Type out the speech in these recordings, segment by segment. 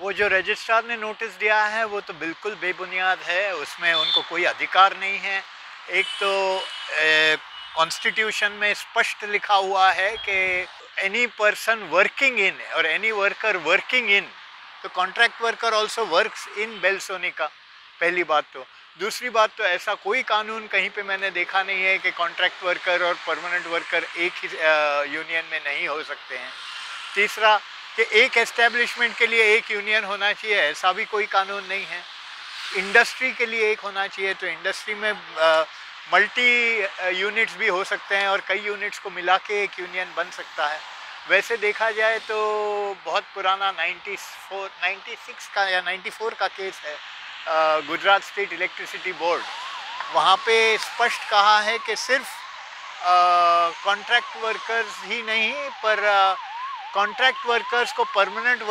वो जो रजिस्ट्रार ने नोटिस दिया है, वो तो बिल्कुल बेबुनियाद है, उसमें उनको कोई अधिकार नहीं है। एक तो कॉन्स्टिट्यूशन में स्पष्ट लिखा हुआ है कि एनी पर्सन वर्किंग इन और एनी वर्कर वर्किंग इन तो contract worker also works in Belsonica पहली बात तो। दूसरी बात तो ऐसा कोई कानून कहीं पे मैंने देखा नहीं है कि कॉन्ट्रैक्ट वर्कर और परमानेंट वर्कर एक ही यूनियन में नहीं हो सकते हैं। तीसरा कि एक एस्टेब्लिशमेंट के लिए एक यूनियन होना चाहिए, ऐसा भी कोई कानून नहीं है। इंडस्ट्री के लिए एक होना चाहिए तो इंडस्ट्री में मल्टी यूनिट्स भी हो सकते हैं और कई यूनिट्स को मिला के एक यूनियन बन सकता है। वैसे देखा जाए तो बहुत पुराना 94 96 का या 94 का केस है गुजरात स्टेट इलेक्ट्रिसिटी बोर्ड वहाँ पे स्पष्ट कहा है कि सिर्फ़ कॉन्ट्रैक्ट वर्कर्स ही नहीं, पर कॉन्ट्रैक्ट वर्कर्स को परमानेंट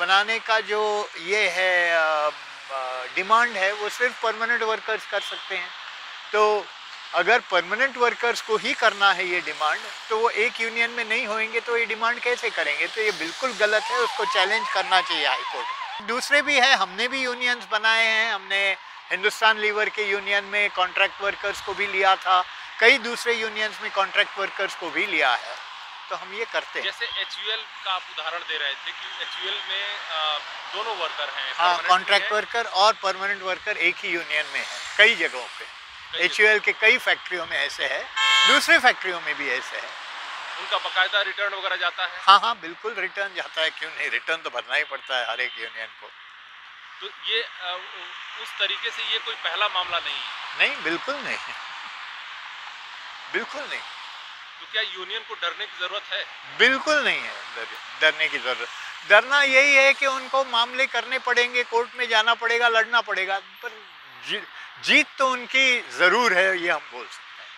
बनाने का जो ये है डिमांड है, वो सिर्फ़ परमानेंट वर्कर्स कर सकते हैं। तो अगर परमानेंट वर्कर्स को ही करना है ये डिमांड तो वो एक यूनियन में नहीं होंगे तो ये डिमांड कैसे करेंगे? तो ये बिल्कुल गलत है, उसको चैलेंज करना चाहिए हाईकोर्ट दूसरे भी है, हमने भी यूनियंस बनाए हैं, हमने हिंदुस्तान लीवर के यूनियन में कॉन्ट्रैक्ट वर्कर्स को भी लिया था, कई दूसरे यूनियंस में कॉन्ट्रैक्ट वर्कर्स को भी लिया है। तो हम ये करते हैं। जैसे एचयूएल का आप उदाहरण दे रहे थे कि एचयूएल में दोनों वर्कर हैं हाँ कॉन्ट्रैक्ट वर्कर और परमानेंट वर्कर एक ही यूनियन में है कई जगहों पे। एचयूएल के कई फैक्ट्रियों में ऐसे है दूसरे फैक्ट्रियों में भी ऐसे है। उनका बकायदा रिटर्न वगैरह जाता है? हाँ हाँ बिल्कुल रिटर्न जाता है क्यों नहीं? रिटर्न तो भरना ही पड़ता है हर एक यूनियन को। तो ये उस तरीके से ये कोई पहला मामला नहीं है? नहीं बिल्कुल नहीं। बिल्कुल नहीं। तो क्या यूनियन को डरने की ज़रूरत है? बिल्कुल नहीं है डरने की ज़रूरत। डरना यही है कि उनको मामले करने पड़ेंगे कोर्ट में जाना पड़ेगा लड़ना पड़ेगा पर जीत तो उनकी ज़रूर है ये हम बोल सकते हैं।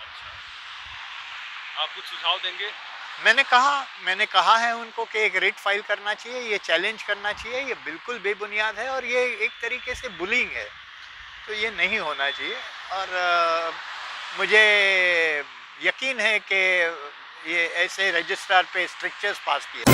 अच्छा। आप कुछ सुझाव देंगे? मैंने कहा मैंने कहा है उनको कि एक रेट फ़ाइल करना चाहिए ये चैलेंज करना चाहिए ये बिल्कुल बेबुनियाद है और ये एक तरीके से बुलिंग है। तो ये नहीं होना चाहिए और आ, मुझे यकीन है कि ये ऐसे रजिस्ट्रार पे स्ट्रिक्चर्स पास किए।